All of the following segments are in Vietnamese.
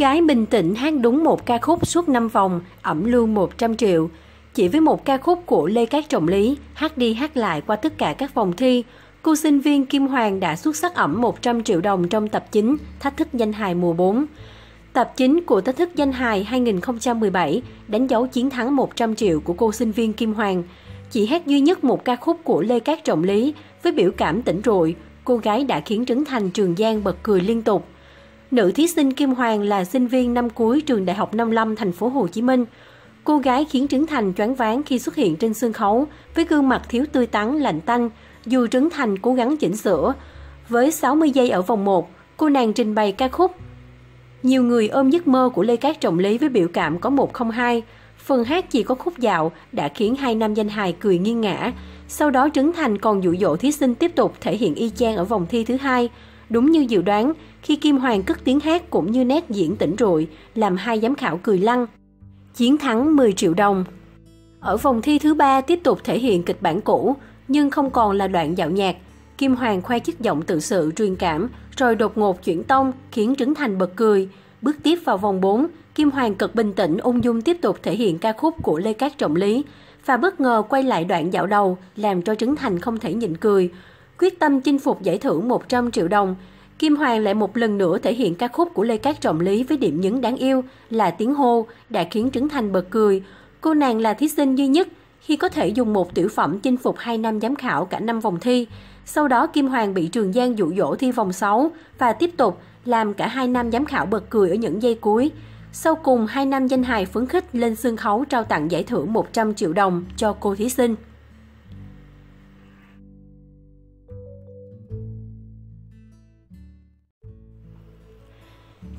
Gái bình tĩnh hát đúng một ca khúc suốt 5 vòng, ẩm lương 100 triệu. Chỉ với một ca khúc của Lê Cát Trọng Lý, hát đi hát lại qua tất cả các vòng thi, cô sinh viên Kim Hoàng đã xuất sắc ẩm 100 triệu đồng trong tập chính Thách thức danh hài mùa 4. Tập chính của Thách thức danh hài 2017 đánh dấu chiến thắng 100 triệu của cô sinh viên Kim Hoàng. Chỉ hát duy nhất một ca khúc của Lê Cát Trọng Lý với biểu cảm tỉnh rội, cô gái đã khiến Trấn Thành Trường Giang bật cười liên tục. Nữ thí sinh Kim Hoàng là sinh viên năm cuối trường Đại học 55 thành phố Hồ Chí Minh. Cô gái khiến Trấn Thành choáng váng khi xuất hiện trên sân khấu với gương mặt thiếu tươi tắn, lạnh tanh, dù Trấn Thành cố gắng chỉnh sửa. Với 60 giây ở vòng 1, cô nàng trình bày ca khúc Nhiều người ôm giấc mơ của Lê Cát Trọng Lý với biểu cảm có 102. Phần hát chỉ có khúc dạo đã khiến hai nam danh hài cười nghiêng ngã. Sau đó Trấn Thành còn dụ dỗ thí sinh tiếp tục thể hiện y chang ở vòng thi thứ hai. Đúng như dự đoán, khi Kim Hoàng cất tiếng hát cũng như nét diễn tỉnh rội, làm hai giám khảo cười lăn. Chiến thắng 10 triệu đồng. Ở vòng thi thứ ba tiếp tục thể hiện kịch bản cũ, nhưng không còn là đoạn dạo nhạc. Kim Hoàng khoe chất giọng tự sự truyền cảm, rồi đột ngột chuyển tông, khiến Trấn Thành bật cười. Bước tiếp vào vòng 4, Kim Hoàng cực bình tĩnh ung dung tiếp tục thể hiện ca khúc của Lê Cát Trọng Lý, và bất ngờ quay lại đoạn dạo đầu, làm cho Trấn Thành không thể nhịn cười. Quyết tâm chinh phục giải thưởng 100 triệu đồng, Kim Hoàng lại một lần nữa thể hiện ca khúc của Lê Cát Trọng Lý với điểm nhấn đáng yêu là tiếng hô đã khiến Trấn Thành bật cười. Cô nàng là thí sinh duy nhất khi có thể dùng một tiểu phẩm chinh phục hai năm giám khảo cả năm vòng thi. Sau đó Kim Hoàng bị Trường Giang dụ dỗ thi vòng 6 và tiếp tục làm cả hai năm giám khảo bật cười ở những giây cuối. Sau cùng, hai năm danh hài phấn khích lên sân khấu trao tặng giải thưởng 100 triệu đồng cho cô thí sinh.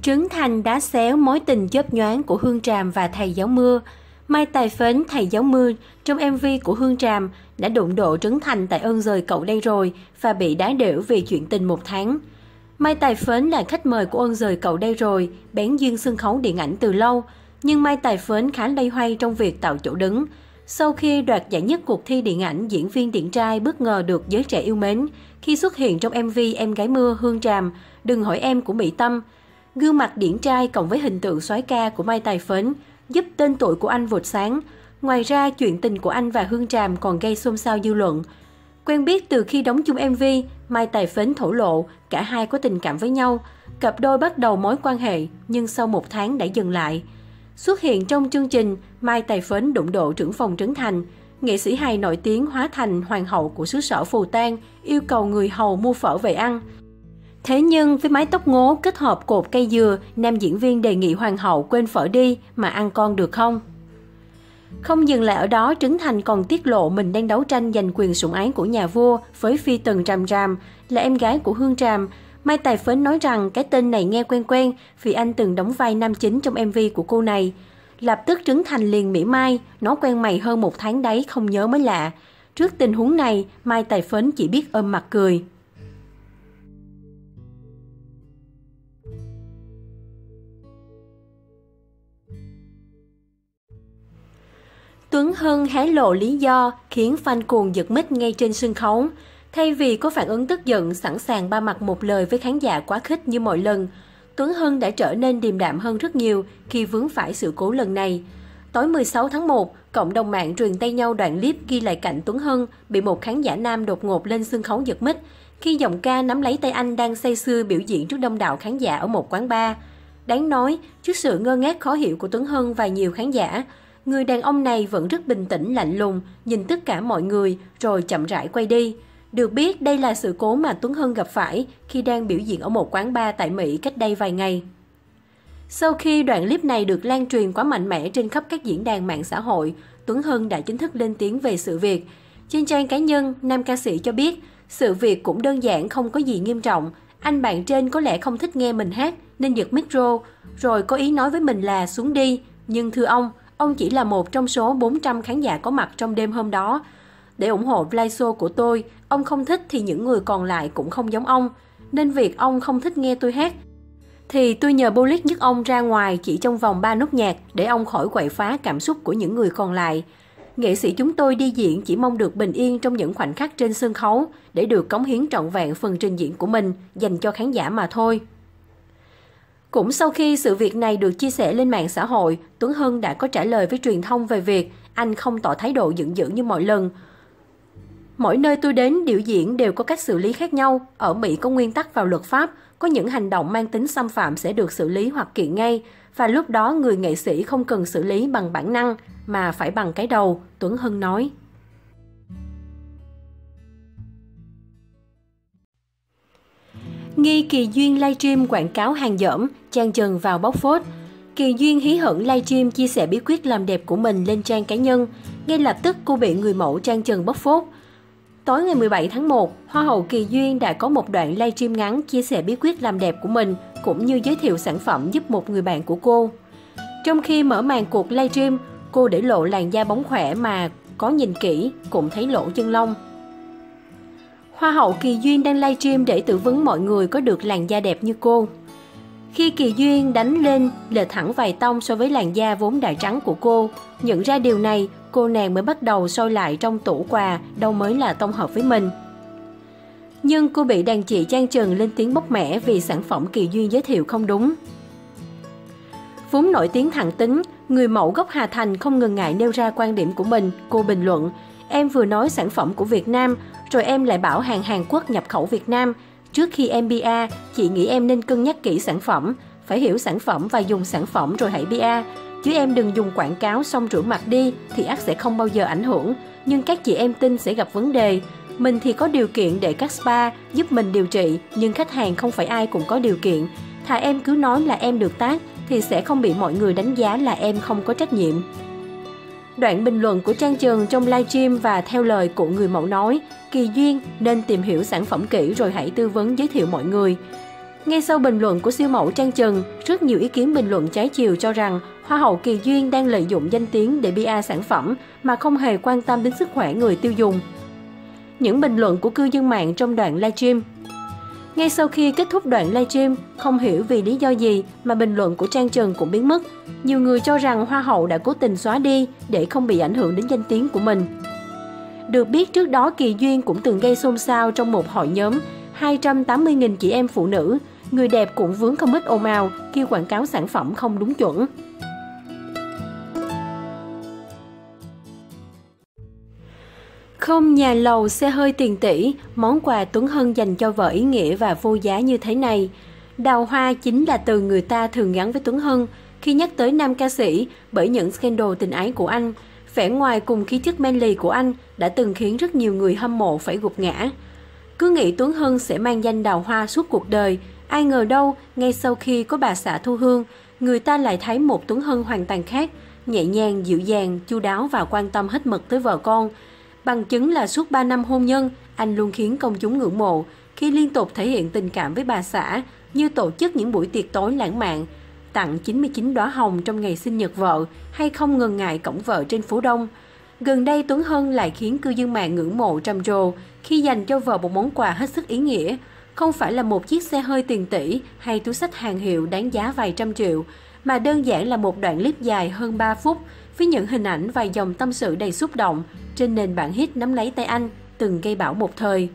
Trấn Thành đã xéo mối tình chớp nhoáng của Hương Tràm và thầy giáo mưa. Mai Tài Phến thầy giáo mưa trong MV của Hương Tràm đã đụng độ Trấn Thành tại ơn rời cậu đây rồi và bị đá đểu vì chuyện tình một tháng. Mai Tài Phến là khách mời của ơn rời cậu đây rồi, bén duyên sân khấu điện ảnh từ lâu, nhưng Mai Tài Phến khá lây hoay trong việc tạo chỗ đứng. Sau khi đoạt giải nhất cuộc thi điện ảnh, diễn viên điện trai bất ngờ được giới trẻ yêu mến khi xuất hiện trong MV Em gái mưa Hương Tràm, Đừng hỏi em của Mỹ Tâm. Gương mặt điển trai cộng với hình tượng soái ca của Mai Tài Phấn giúp tên tuổi của anh vụt sáng. Ngoài ra, chuyện tình của anh và Hương Tràm còn gây xôn xao dư luận. Quen biết từ khi đóng chung MV, Mai Tài Phấn thổ lộ cả hai có tình cảm với nhau. Cặp đôi bắt đầu mối quan hệ, nhưng sau một tháng đã dừng lại. Xuất hiện trong chương trình, Mai Tài Phấn đụng độ trưởng phòng Trấn Thành. Nghệ sĩ hài nổi tiếng hóa thành hoàng hậu của xứ sở Phù Tang, yêu cầu người hầu mua phở về ăn. Thế nhưng với mái tóc ngố kết hợp cột cây dừa, nam diễn viên đề nghị hoàng hậu quên phở đi mà ăn con được không? Không dừng lại ở đó, Trấn Thành còn tiết lộ mình đang đấu tranh giành quyền sủng ái của nhà vua với phi tần Tràm Tràm, là em gái của Hương Tràm. Mai Tài Phến nói rằng cái tên này nghe quen quen vì anh từng đóng vai nam chính trong MV của cô này. Lập tức Trấn Thành liền mỉa mai, nó quen mày hơn một tháng đấy không nhớ mới lạ. Trước tình huống này, Mai Tài Phến chỉ biết ôm mặt cười. Tuấn Hưng hé lộ lý do khiến fan cuồng giật mít ngay trên sân khấu. Thay vì có phản ứng tức giận, sẵn sàng ba mặt một lời với khán giả quá khích như mọi lần, Tuấn Hưng đã trở nên điềm đạm hơn rất nhiều khi vướng phải sự cố lần này. Tối 16 tháng 1, cộng đồng mạng truyền tay nhau đoạn clip ghi lại cảnh Tuấn Hưng bị một khán giả nam đột ngột lên sân khấu giật mít khi giọng ca nắm lấy tay anh đang say sưa biểu diễn trước đông đảo khán giả ở một quán bar. Đáng nói, trước sự ngơ ngác khó hiểu của Tuấn Hưng và nhiều khán giả, Người đàn ông này vẫn rất bình tĩnh lạnh lùng, nhìn tất cả mọi người rồi chậm rãi quay đi. Được biết đây là sự cố mà Tuấn Hân gặp phải khi đang biểu diễn ở một quán bar tại Mỹ cách đây vài ngày. Sau khi đoạn clip này được lan truyền quá mạnh mẽ trên khắp các diễn đàn mạng xã hội, Tuấn Hân đã chính thức lên tiếng về sự việc. Trên trang cá nhân, nam ca sĩ cho biết, sự việc cũng đơn giản không có gì nghiêm trọng. Anh bạn trên có lẽ không thích nghe mình hát nên giật micro, rồi có ý nói với mình là xuống đi. Nhưng thưa ông, Ông chỉ là một trong số 400 khán giả có mặt trong đêm hôm đó. Để ủng hộ live show của tôi, ông không thích thì những người còn lại cũng không giống ông. Nên việc ông không thích nghe tôi hát thì tôi nhờ Bullet nhấc ông ra ngoài chỉ trong vòng 3 nốt nhạc để ông khỏi quậy phá cảm xúc của những người còn lại. Nghệ sĩ chúng tôi đi diễn chỉ mong được bình yên trong những khoảnh khắc trên sân khấu để được cống hiến trọn vẹn phần trình diễn của mình dành cho khán giả mà thôi. Cũng sau khi sự việc này được chia sẻ lên mạng xã hội, Tuấn Hân đã có trả lời với truyền thông về việc anh không tỏ thái độ giận dữ như mọi lần. Mỗi nơi tôi đến biểu diễn đều có cách xử lý khác nhau. Ở Mỹ có nguyên tắc vào luật pháp, có những hành động mang tính xâm phạm sẽ được xử lý hoặc kiện ngay. Và lúc đó người nghệ sĩ không cần xử lý bằng bản năng, mà phải bằng cái đầu, Tuấn Hân nói. Nghi Kỳ Duyên livestream quảng cáo hàng dởm, trang trần vào bóc phốt. Kỳ Duyên hí hửng livestream chia sẻ bí quyết làm đẹp của mình lên trang cá nhân. Ngay lập tức cô bị người mẫu trang trần bóc phốt. Tối ngày 17 tháng 1, Hoa hậu Kỳ Duyên đã có một đoạn livestream ngắn chia sẻ bí quyết làm đẹp của mình cũng như giới thiệu sản phẩm giúp một người bạn của cô. Trong khi mở màn cuộc livestream, cô để lộ làn da bóng khỏe mà có nhìn kỹ cũng thấy lỗ chân lông. Hoa hậu Kỳ Duyên đang livestream để tự vấn mọi người có được làn da đẹp như cô. Khi Kỳ Duyên đánh lên lệch thẳng vài tông so với làn da vốn đại trắng của cô, nhận ra điều này, cô nàng mới bắt đầu soi lại trong tủ quà đâu mới là tông hợp với mình. Nhưng cô bị đàn chị Trang Trần lên tiếng bốc mẻ vì sản phẩm Kỳ Duyên giới thiệu không đúng. Vốn nổi tiếng thẳng tính, người mẫu gốc Hà Thành không ngần ngại nêu ra quan điểm của mình. Cô bình luận, em vừa nói sản phẩm của Việt Nam, rồi em lại bảo hàng Hàn Quốc nhập khẩu Việt Nam. Trước khi em BA, chị nghĩ em nên cân nhắc kỹ sản phẩm, phải hiểu sản phẩm và dùng sản phẩm rồi hãy BA. Chứ em đừng dùng quảng cáo xong rửa mặt đi thì ác sẽ không bao giờ ảnh hưởng. Nhưng các chị em tin sẽ gặp vấn đề. Mình thì có điều kiện để các spa giúp mình điều trị, nhưng khách hàng không phải ai cũng có điều kiện. Thà em cứ nói là em được tác thì sẽ không bị mọi người đánh giá là em không có trách nhiệm. Đoạn bình luận của Trang Trường trong livestream và theo lời của người mẫu nói, Kỳ Duyên nên tìm hiểu sản phẩm kỹ rồi hãy tư vấn giới thiệu mọi người. Ngay sau bình luận của siêu mẫu Trang Trần, rất nhiều ý kiến bình luận trái chiều cho rằng Hoa hậu Kỳ Duyên đang lợi dụng danh tiếng để PR sản phẩm mà không hề quan tâm đến sức khỏe người tiêu dùng. Những bình luận của cư dân mạng trong đoạn livestream ngay sau khi kết thúc đoạn livestream, không hiểu vì lý do gì mà bình luận của Trang Trần cũng biến mất. Nhiều người cho rằng Hoa hậu đã cố tình xóa đi để không bị ảnh hưởng đến danh tiếng của mình. Được biết trước đó Kỳ Duyên cũng từng gây xôn xao trong một hội nhóm 280.000 chị em phụ nữ. Người đẹp cũng vướng không ít ồn ào khi quảng cáo sản phẩm không đúng chuẩn. Không nhà lầu xe hơi tiền tỷ, món quà Tuấn Hân dành cho vợ ý nghĩa và vô giá như thế này. Đào hoa chính là từ người ta thường gắn với Tuấn Hân khi nhắc tới nam ca sĩ bởi những scandal tình ái của anh. Vẻ ngoài cùng khí chất manly của anh đã từng khiến rất nhiều người hâm mộ phải gục ngã. Cứ nghĩ Tuấn Hân sẽ mang danh đào hoa suốt cuộc đời, ai ngờ đâu, ngay sau khi có bà xã Thu Hương, người ta lại thấy một Tuấn Hân hoàn toàn khác, nhẹ nhàng, dịu dàng, chu đáo và quan tâm hết mực tới vợ con. Bằng chứng là suốt 3 năm hôn nhân, anh luôn khiến công chúng ngưỡng mộ khi liên tục thể hiện tình cảm với bà xã như tổ chức những buổi tiệc tối lãng mạn, tặng 99 đóa hồng trong ngày sinh nhật vợ hay không ngần ngại cổng vợ trên phố Đông. Gần đây Tuấn Hân lại khiến cư dân mạng ngưỡng mộ trầm trồ khi dành cho vợ một món quà hết sức ý nghĩa. Không phải là một chiếc xe hơi tiền tỷ hay túi sách hàng hiệu đáng giá vài trăm triệu, mà đơn giản là một đoạn clip dài hơn 3 phút với những hình ảnh và dòng tâm sự đầy xúc động trên nền bản hit nắm lấy tay anh từng gây bão một thời.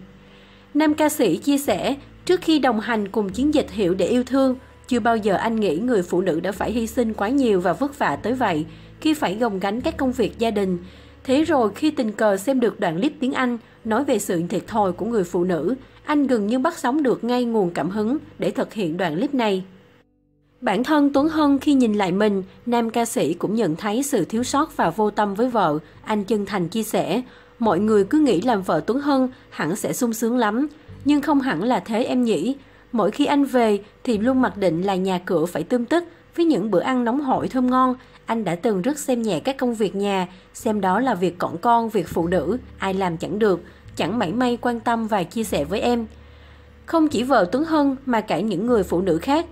Nam ca sĩ chia sẻ, trước khi đồng hành cùng chiến dịch Hiểu để yêu thương, chưa bao giờ anh nghĩ người phụ nữ đã phải hy sinh quá nhiều và vất vả tới vậy khi phải gồng gánh các công việc gia đình. Thế rồi khi tình cờ xem được đoạn clip tiếng Anh nói về sự thiệt thòi của người phụ nữ, anh gần như bắt sóng được ngay nguồn cảm hứng để thực hiện đoạn clip này. Bản thân Tuấn Hân khi nhìn lại mình, nam ca sĩ cũng nhận thấy sự thiếu sót và vô tâm với vợ. Anh chân thành chia sẻ, mọi người cứ nghĩ làm vợ Tuấn Hân hẳn sẽ sung sướng lắm. Nhưng không hẳn là thế em nhỉ. Mỗi khi anh về thì luôn mặc định là nhà cửa phải tươm tức với những bữa ăn nóng hổi thơm ngon. Anh đã từng rất xem nhẹ các công việc nhà, xem đó là việc cõng con, việc phụ nữ, ai làm chẳng được, chẳng mảy may quan tâm và chia sẻ với em. Không chỉ vợ Tuấn Hân mà cả những người phụ nữ khác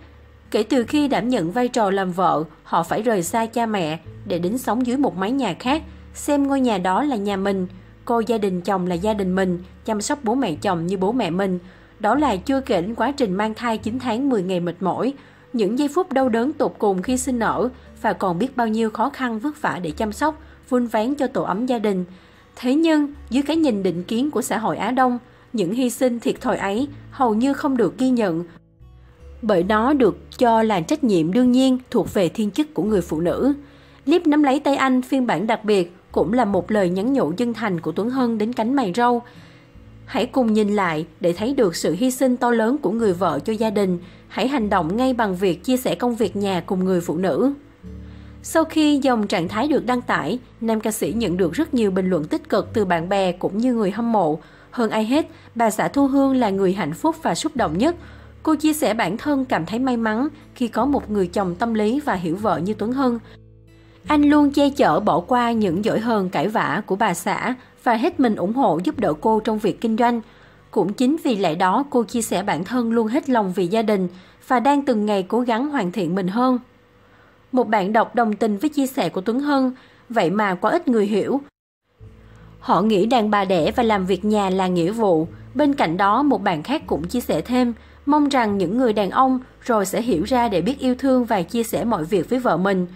Kể từ khi đảm nhận vai trò làm vợ, họ phải rời xa cha mẹ để đến sống dưới một mái nhà khác, xem ngôi nhà đó là nhà mình, coi gia đình chồng là gia đình mình, chăm sóc bố mẹ chồng như bố mẹ mình. Đó là chưa kể đến quá trình mang thai 9 tháng 10 ngày mệt mỏi, những giây phút đau đớn tột cùng khi sinh nở và còn biết bao nhiêu khó khăn vất vả để chăm sóc, vun vén cho tổ ấm gia đình. Thế nhưng, dưới cái nhìn định kiến của xã hội Á Đông, những hy sinh thiệt thòi ấy hầu như không được ghi nhận bởi nó được cho là trách nhiệm đương nhiên thuộc về thiên chức của người phụ nữ. Clip nắm lấy tay anh phiên bản đặc biệt cũng là một lời nhắn nhủ chân thành của Tuấn Hân đến cánh mày râu. Hãy cùng nhìn lại để thấy được sự hy sinh to lớn của người vợ cho gia đình. Hãy hành động ngay bằng việc chia sẻ công việc nhà cùng người phụ nữ. Sau khi dòng trạng thái được đăng tải, nam ca sĩ nhận được rất nhiều bình luận tích cực từ bạn bè cũng như người hâm mộ. Hơn ai hết, bà xã Thu Hương là người hạnh phúc và xúc động nhất. Cô chia sẻ bản thân cảm thấy may mắn khi có một người chồng tâm lý và hiểu vợ như Tuấn Hân. Anh luôn che chở bỏ qua những dỗi hờn cãi vã của bà xã và hết mình ủng hộ giúp đỡ cô trong việc kinh doanh. Cũng chính vì lẽ đó cô chia sẻ bản thân luôn hết lòng vì gia đình và đang từng ngày cố gắng hoàn thiện mình hơn. Một bạn đọc đồng tình với chia sẻ của Tuấn Hân, vậy mà quá ít người hiểu. Họ nghĩ đàn bà đẻ và làm việc nhà là nghĩa vụ. Bên cạnh đó, một bạn khác cũng chia sẻ thêm, mong rằng những người đàn ông rồi sẽ hiểu ra để biết yêu thương và chia sẻ mọi việc với vợ mình.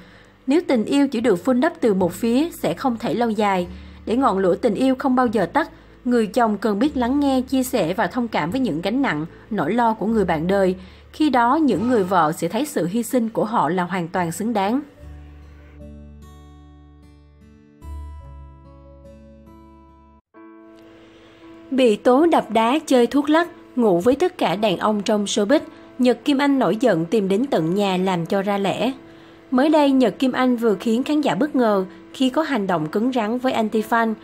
Nếu tình yêu chỉ được phun đắp từ một phía sẽ không thể lâu dài. Để ngọn lửa tình yêu không bao giờ tắt, người chồng cần biết lắng nghe, chia sẻ và thông cảm với những gánh nặng, nỗi lo của người bạn đời. Khi đó, những người vợ sẽ thấy sự hy sinh của họ là hoàn toàn xứng đáng. Bị tố đập đá chơi thuốc lắc, ngủ với tất cả đàn ông trong showbiz, Nhật Kim Anh nổi giận tìm đến tận nhà làm cho ra lẽ. Mới đây, Nhật Kim Anh vừa khiến khán giả bất ngờ khi có hành động cứng rắn với anti-fan.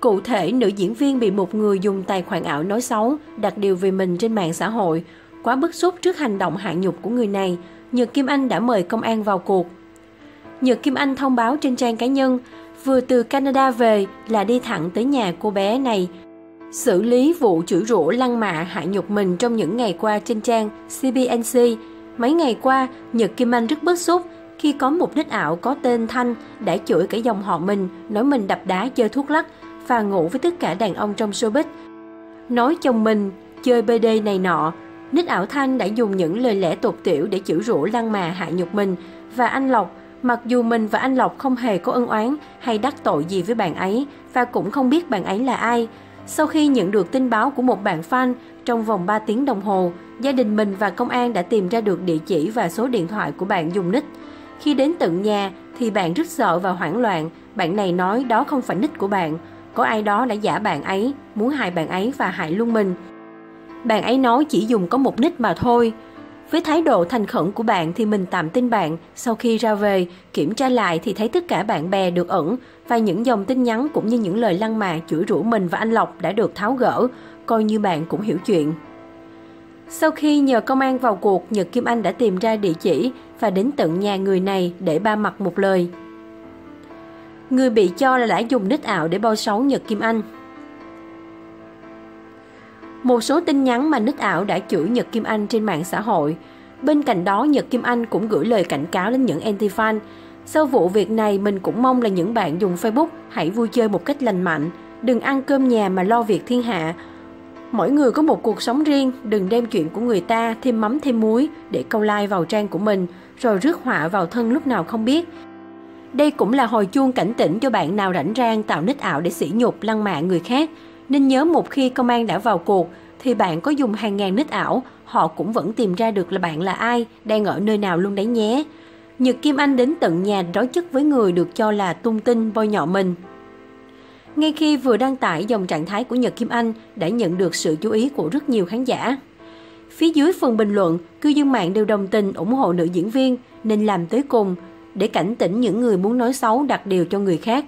Cụ thể, nữ diễn viên bị một người dùng tài khoản ảo nói xấu, đặt điều về mình trên mạng xã hội. Quá bức xúc trước hành động hạ nhục của người này, Nhật Kim Anh đã mời công an vào cuộc. Nhật Kim Anh thông báo trên trang cá nhân, vừa từ Canada về là đi thẳng tới nhà cô bé này xử lý vụ chửi rủa lăng mạ hạ nhục mình trong những ngày qua trên trang CBNC. Mấy ngày qua, Nhật Kim Anh rất bức xúc khi có một đích ảo có tên Thanh đã chửi cả dòng họ mình, nói mình đập đá chơi thuốc lắc và ngủ với tất cả đàn ông trong showbiz. Nói chồng mình chơi BD này nọ, nick ảo Thanh đã dùng những lời lẽ tục tiểu để chửi rủa lăng mà hạ nhục mình và anh Lộc Mặc dù mình và anh Lộc không hề có ân oán hay đắc tội gì với bạn ấy và cũng không biết bạn ấy là ai, sau khi nhận được tin báo của một bạn fan, trong vòng 3 tiếng đồng hồ, gia đình mình và công an đã tìm ra được địa chỉ và số điện thoại của bạn dùng nick. Khi đến tận nhà thì bạn rất sợ và hoảng loạn, bạn này nói đó không phải nick của bạn, có ai đó đã giả bạn ấy, muốn hại bạn ấy và hại luôn mình. Bạn ấy nói chỉ dùng có một nick mà thôi. Với thái độ thành khẩn của bạn thì mình tạm tin bạn, sau khi ra về, kiểm tra lại thì thấy tất cả bạn bè được ẩn và những dòng tin nhắn cũng như những lời lăng mạ chửi rủa mình và anh Lộc đã được tháo gỡ, coi như bạn cũng hiểu chuyện. Sau khi nhờ công an vào cuộc, Nhật Kim Anh đã tìm ra địa chỉ và đến tận nhà người này để ba mặt một lời. Người bị cho là đã dùng nick ảo để bao xấu Nhật Kim Anh. Một số tin nhắn mà nick ảo đã chửi Nhật Kim Anh trên mạng xã hội. Bên cạnh đó, Nhật Kim Anh cũng gửi lời cảnh cáo đến những anti-fan. Sau vụ việc này, mình cũng mong là những bạn dùng Facebook hãy vui chơi một cách lành mạnh, đừng ăn cơm nhà mà lo việc thiên hạ, Mỗi người có một cuộc sống riêng, đừng đem chuyện của người ta thêm mắm thêm muối để câu like vào trang của mình, rồi rước họa vào thân lúc nào không biết. Đây cũng là hồi chuông cảnh tỉnh cho bạn nào rảnh rang tạo nick ảo để sỉ nhục lăng mạ người khác. Nên nhớ một khi công an đã vào cuộc, thì bạn có dùng hàng ngàn nick ảo, họ cũng vẫn tìm ra được là bạn là ai, đang ở nơi nào luôn đấy nhé. Nhật Kim Anh đến tận nhà đối chất với người được cho là tung tin bôi nhọ mình. Ngay khi vừa đăng tải dòng trạng thái của Nhật Kim Anh đã nhận được sự chú ý của rất nhiều khán giả. Phía dưới phần bình luận, cư dân mạng đều đồng tình ủng hộ nữ diễn viên nên làm tới cùng để cảnh tỉnh những người muốn nói xấu đặt điều cho người khác.